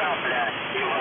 Southland.